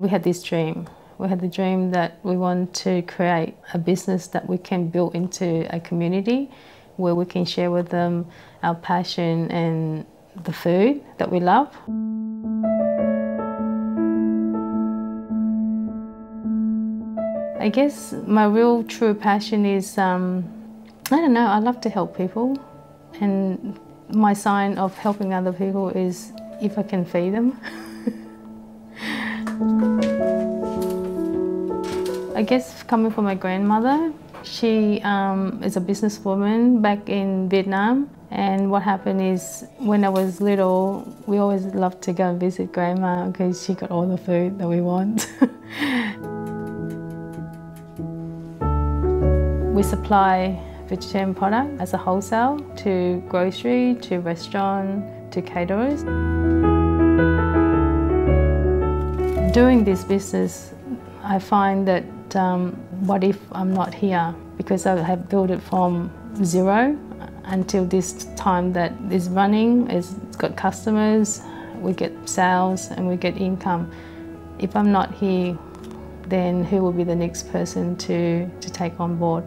We had this dream. We had the dream that we want to create a business that we can build into a community where we can share with them our passion and the food that we love. I guess my real true passion is, um, I don't know, I love to help people. And my sign of helping other people is if I can feed them. I guess coming from my grandmother, she um, is a businesswoman back in Vietnam. And what happened is when I was little, we always loved to go and visit grandma because she got all the food that we want. we supply vegetarian product as a wholesale to grocery, to restaurant, to caterers. Doing this business, I find that um, what if I'm not here? Because I have built it from zero until this time that is running, it's got customers, we get sales and we get income. If I'm not here, then who will be the next person to, to take on board?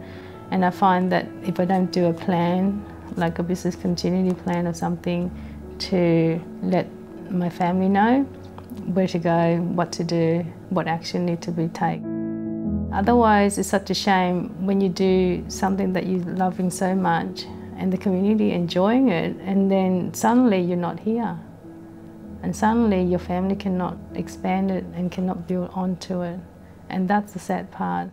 And I find that if I don't do a plan, like a business continuity plan or something, to let my family know where to go, what to do, what action need to be taken. Otherwise, it's such a shame when you do something that you're loving so much and the community enjoying it, and then suddenly you're not here. And suddenly your family cannot expand it and cannot build onto it. And that's the sad part.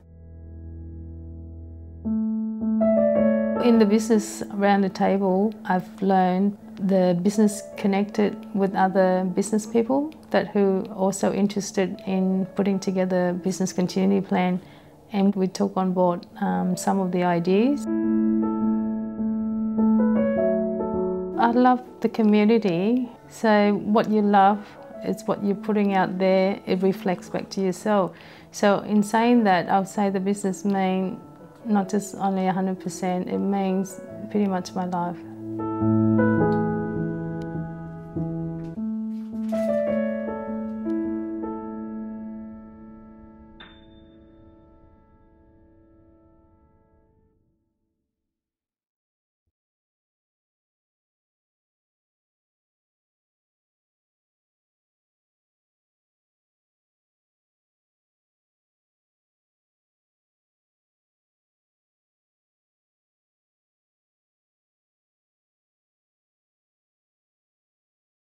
In the business around the table, I've learned the business connected with other business people that who also interested in putting together a business continuity plan and we took on board um, some of the ideas. I love the community, so what you love is what you're putting out there, it reflects back to yourself. So in saying that, I would say the business mean not just only 100%, it means pretty much my life.